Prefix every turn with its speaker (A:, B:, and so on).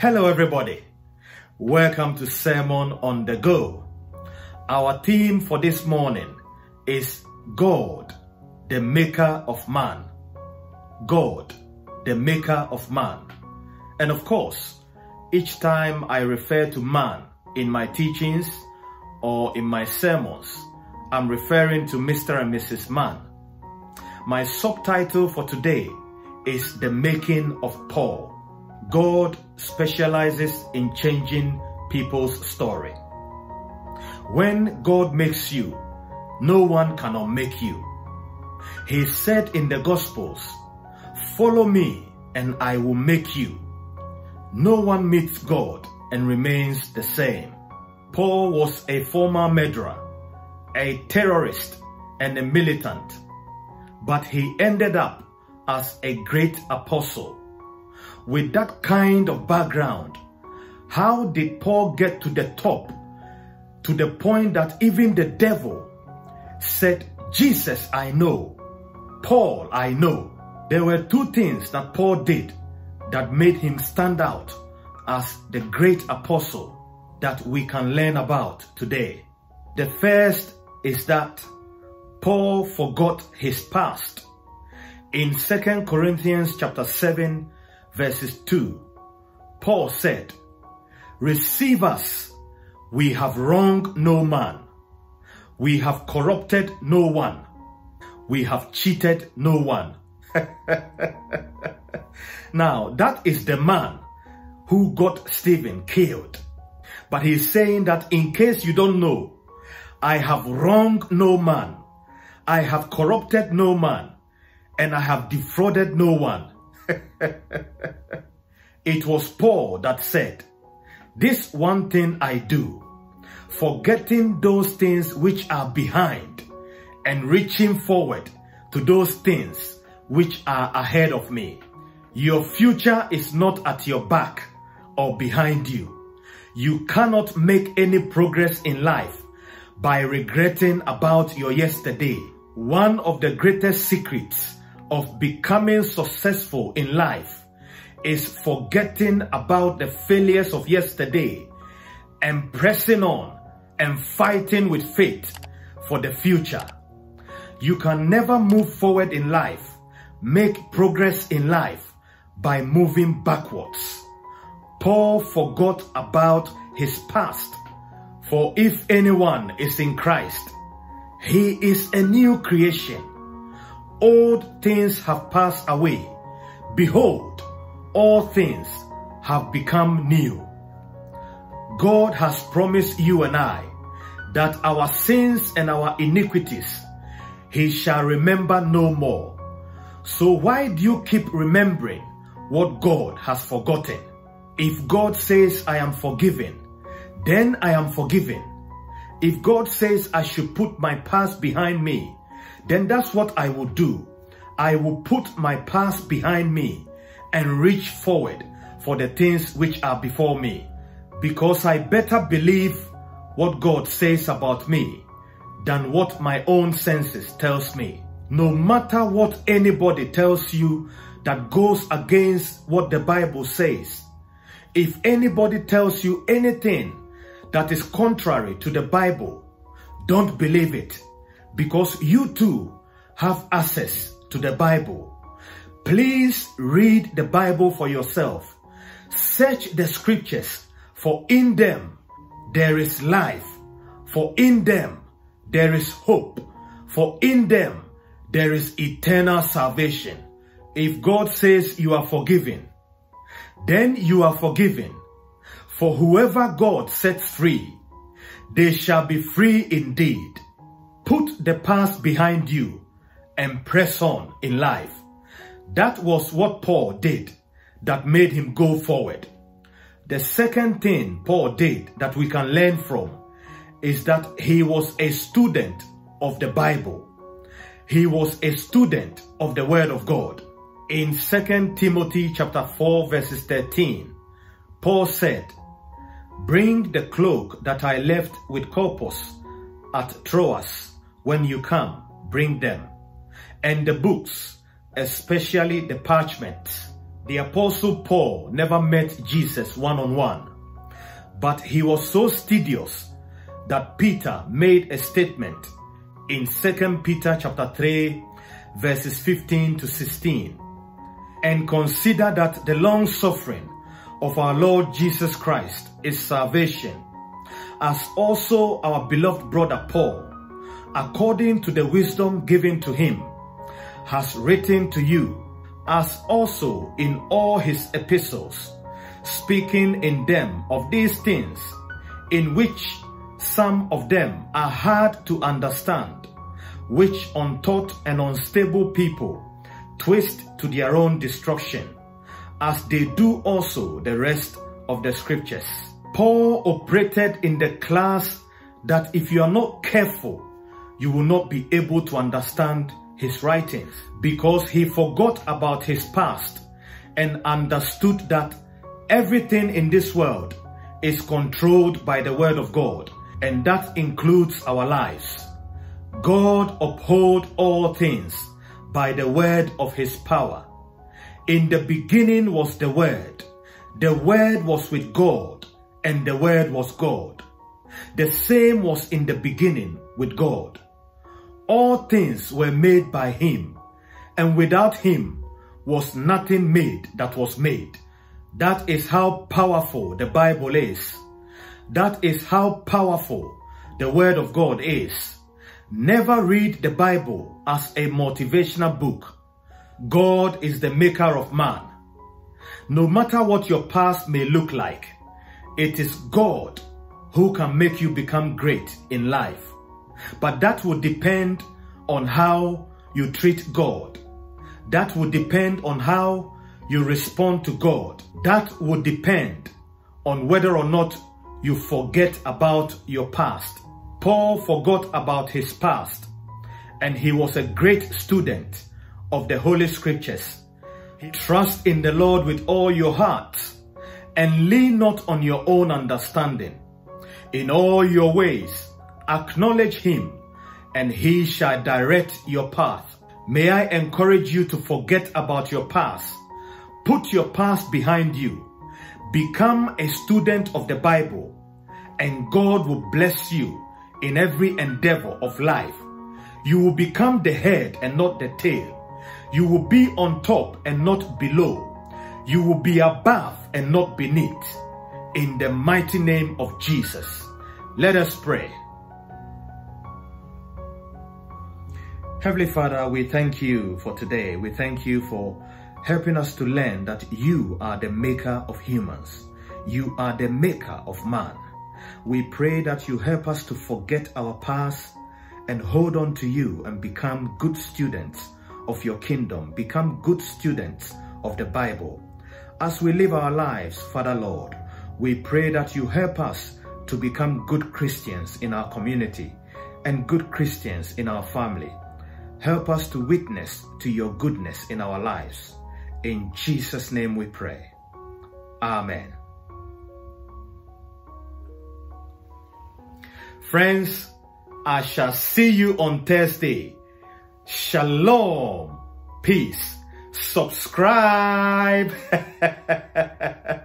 A: Hello, everybody. Welcome to Sermon on the Go. Our theme for this morning is God, the Maker of Man. God, the Maker of Man. And of course, each time I refer to man in my teachings or in my sermons, I'm referring to Mr. and Mrs. Man. My subtitle for today is The Making of Paul. God specializes in changing people's story. When God makes you, no one cannot make you. He said in the Gospels, follow me and I will make you. No one meets God and remains the same. Paul was a former murderer, a terrorist, and a militant, but he ended up as a great apostle with that kind of background, how did Paul get to the top? To the point that even the devil said, Jesus, I know. Paul, I know. There were two things that Paul did that made him stand out as the great apostle that we can learn about today. The first is that Paul forgot his past. In 2 Corinthians chapter 7 verses 2, Paul said, Receive us, we have wronged no man, we have corrupted no one, we have cheated no one. now, that is the man who got Stephen killed. But he's saying that in case you don't know, I have wronged no man, I have corrupted no man, and I have defrauded no one. it was Paul that said, This one thing I do, forgetting those things which are behind and reaching forward to those things which are ahead of me. Your future is not at your back or behind you. You cannot make any progress in life by regretting about your yesterday. One of the greatest secrets of becoming successful in life is forgetting about the failures of yesterday and pressing on and fighting with faith for the future. You can never move forward in life, make progress in life by moving backwards. Paul forgot about his past. For if anyone is in Christ, he is a new creation old things have passed away. Behold, all things have become new. God has promised you and I that our sins and our iniquities he shall remember no more. So why do you keep remembering what God has forgotten? If God says I am forgiven, then I am forgiven. If God says I should put my past behind me, then that's what I will do. I will put my past behind me and reach forward for the things which are before me because I better believe what God says about me than what my own senses tells me. No matter what anybody tells you that goes against what the Bible says, if anybody tells you anything that is contrary to the Bible, don't believe it because you too have access to the Bible. Please read the Bible for yourself. Search the scriptures for in them there is life. For in them there is hope. For in them there is eternal salvation. If God says you are forgiven, then you are forgiven. For whoever God sets free, they shall be free indeed. Put the past behind you and press on in life. That was what Paul did that made him go forward. The second thing Paul did that we can learn from is that he was a student of the Bible. He was a student of the Word of God. In 2 Timothy chapter 4 verses 13, Paul said, Bring the cloak that I left with Carpus at Troas when you come, bring them. And the books, especially the parchment. the apostle Paul never met Jesus one-on-one, -on -one, but he was so studious that Peter made a statement in 2 Peter chapter 3 verses 15 to 16 and consider that the long suffering of our Lord Jesus Christ is salvation as also our beloved brother Paul according to the wisdom given to him has written to you as also in all his epistles speaking in them of these things in which some of them are hard to understand, which untaught and unstable people twist to their own destruction, as they do also the rest of the scriptures. Paul operated in the class that if you are not careful, you will not be able to understand his writings because he forgot about his past and understood that everything in this world is controlled by the word of God and that includes our lives. God uphold all things by the word of his power. In the beginning was the word. The word was with God and the word was God. The same was in the beginning with God. All things were made by him and without him was nothing made that was made. That is how powerful the Bible is. That is how powerful the Word of God is. Never read the Bible as a motivational book. God is the maker of man. No matter what your past may look like, it is God who can make you become great in life. But that will depend on how you treat God. That will depend on how you respond to God. That will depend on whether or not you forget about your past. Paul forgot about his past and he was a great student of the Holy Scriptures. Trust in the Lord with all your heart and lean not on your own understanding. In all your ways, acknowledge him and he shall direct your path. May I encourage you to forget about your past. Put your past behind you Become a student of the Bible and God will bless you in every endeavor of life. You will become the head and not the tail. You will be on top and not below. You will be above and not beneath. In the mighty name of Jesus. Let us pray. Heavenly Father, we thank you for today. We thank you for helping us to learn that you are the maker of humans. You are the maker of man. We pray that you help us to forget our past and hold on to you and become good students of your kingdom, become good students of the Bible. As we live our lives, Father Lord, we pray that you help us to become good Christians in our community and good Christians in our family. Help us to witness to your goodness in our lives. In Jesus' name we pray. Amen. Friends, I shall see you on Thursday. Shalom. Peace. Subscribe.